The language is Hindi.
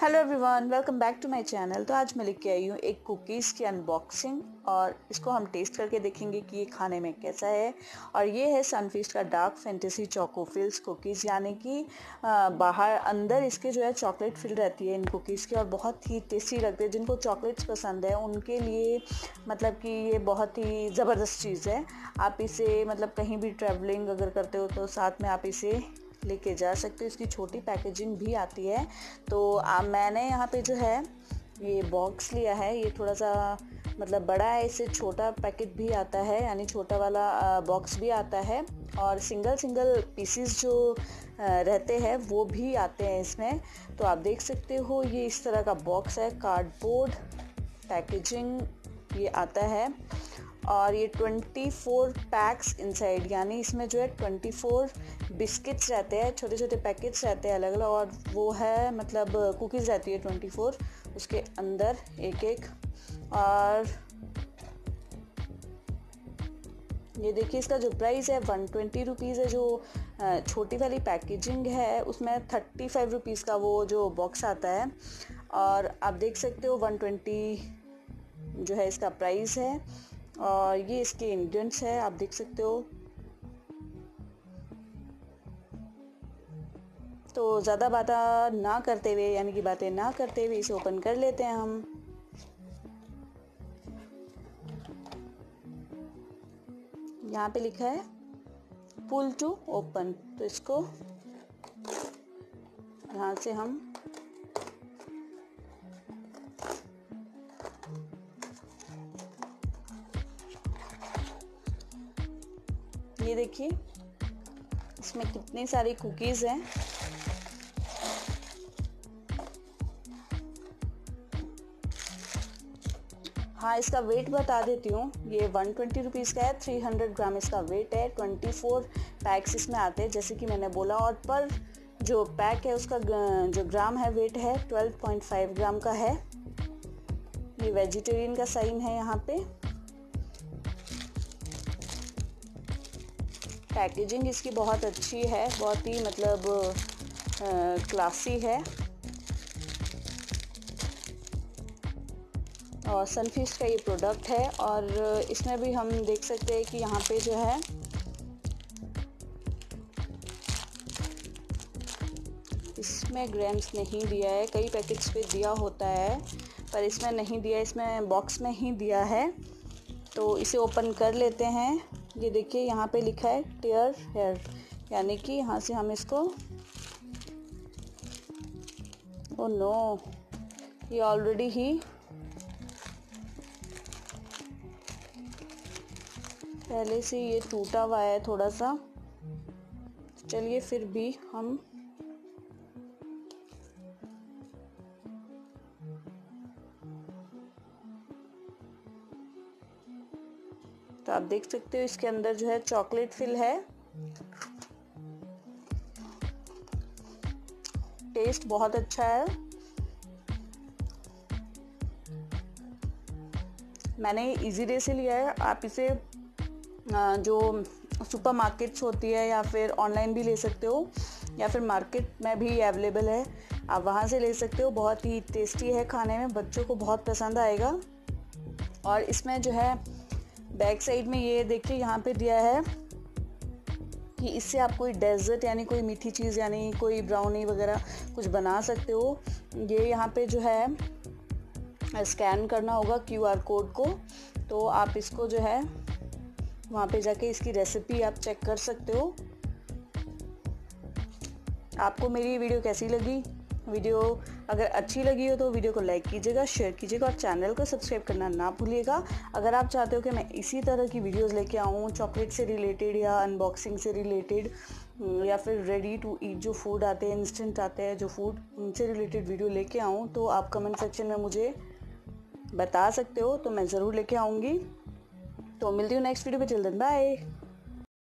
Hello everyone welcome back to my channel तो आज मैं लेके आई हूँ एक कुकीज़ की अनबॉक्सिंग और इसको हम टेस्ट करके देखेंगे कि ये खाने में कैसा है। और ये है सनफिस्ट का डार्क फैंटेसी चोकोफिल्स कुकीज़ यानी कि बाहर अंदर इसके जो है चॉकलेट फिल रहती है इन कुकीज़ की और बहुत ही टेस्टी लगते हैं। जिनको चॉकलेट्स पसंद है, उनके लिए मतलब कि ये बहुत ही ज़बरदस्त चीज़ है। आप इसे मतलब कहीं भी ट्रैवलिंग अगर करते हो तो साथ में आप इसे लेके जा सकते हो। इसकी छोटी पैकेजिंग भी आती है। तो आ, मैंने यहाँ पे जो है ये बॉक्स लिया है। ये थोड़ा सा मतलब बड़ा है इससे छोटा पैकेट भी आता है यानी छोटा वाला बॉक्स भी आता है। और सिंगल सिंगल पीसीस जो रहते हैं वो भी आते हैं इसमें। तो आप देख सकते हो ये इस तरह का बॉक्स है। कार्डबोर्ड पैकेजिंग ये आता है। और ये 24 पैक्स इनसाइड यानी इसमें जो है 24 बिस्किट्स रहते हैं छोटे छोटे पैकेट्स रहते हैं अलग अलग और वो है मतलब कुकीज़ रहती है 24 उसके अंदर एक एक और ये देखिए, इसका जो प्राइस है वन ट्वेंटी रुपीज़ है, जो छोटी वाली पैकेजिंग है, उसमें थर्टी फाइव रुपीज़ का वो जो बॉक्स आता है और आप देख सकते हो वन ट्वेंटी जो है इसका प्राइस है। और ये इसके इंग्रेडिएंट्स है, आप देख सकते हो। तो ज़्यादा बातें ना करते हुए, यानी कि बातें ना करते हुए इसे ओपन कर लेते हैं हम। यहाँ पे लिखा है पुल टू ओपन तो इसको यहाँ से हम ये देखिए, इसमें कितनी सारी कुकीज़ हैं। हाँ इसका वेट बता देती हूँ। ये वन ट्वेंटी रुपीज़ का है थ्री हंड्रेड ग्राम इसका वेट है। ट्वेंटी फोर पैक्स इसमें आते हैं, जैसे कि मैंने बोला। और पर जो पैक है, उसका जो ग्राम है वेट है ट्वेल्व पॉइंट फाइव ग्राम का है। ये वेजिटेरियन का साइन है यहाँ पे। पैकेजिंग इसकी बहुत अच्छी है, बहुत ही मतलब क्लासी है। और सनफिश का ये प्रोडक्ट है और इसमें भी हम देख सकते हैं कि यहाँ पे जो है, इसमें ग्राम्स नहीं दिया है, कई पैकेट्स पे दिया होता है, पर इसमें नहीं दिया, इसमें बॉक्स में ही दिया है। तो इसे ओपन कर लेते हैं। ये देखिए, यहाँ पे लिखा है टेयर हेयर यानी कि यहाँ से हम इसको ओ नो ये ऑलरेडी ही पहले से ये टूटा हुआ है थोड़ा सा। चलिए फिर भी हम तो आप देख सकते हो इसके अंदर जो है चॉकलेट फिल है। टेस्ट बहुत अच्छा है। मैंने इजी डे से लिया है। आप इसे जो सुपर मार्केट्स होती है या फिर ऑनलाइन भी ले सकते हो, या फिर मार्केट में भी अवेलेबल है, आप वहाँ से ले सकते हो। बहुत ही टेस्टी है खाने में, बच्चों को बहुत पसंद आएगा। और इसमें जो है बैक साइड में ये देखिए, यहाँ पे दिया है कि इससे आप कोई डेजर्ट यानी कोई मीठी चीज़ यानी कोई ब्राउनी वगैरह कुछ बना सकते हो। ये यहाँ पे जो है, स्कैन करना होगा क्यू आर कोड को। तो आप इसको जो है, वहाँ पे जाके इसकी रेसिपी आप चेक कर सकते हो। आपको मेरी वीडियो कैसी लगी? वीडियो अगर अच्छी लगी हो तो वीडियो को लाइक कीजिएगा, शेयर कीजिएगा और चैनल को सब्सक्राइब करना ना भूलिएगा। अगर आप चाहते हो कि मैं इसी तरह की वीडियोस लेके आऊँ, चॉकलेट से रिलेटेड या अनबॉक्सिंग से रिलेटेड या फिर रेडी टू ईट जो फ़ूड आते हैं इंस्टेंट आते हैं, जो फ़ूड उनसे रिलेटेड वीडियो लेके आऊँ तो आप कमेंट सेक्शन में मुझे बता सकते हो तो मैं ज़रूर लेके आऊँगी। तो मिलती हूँ नेक्स्ट वीडियो में जल्द बाय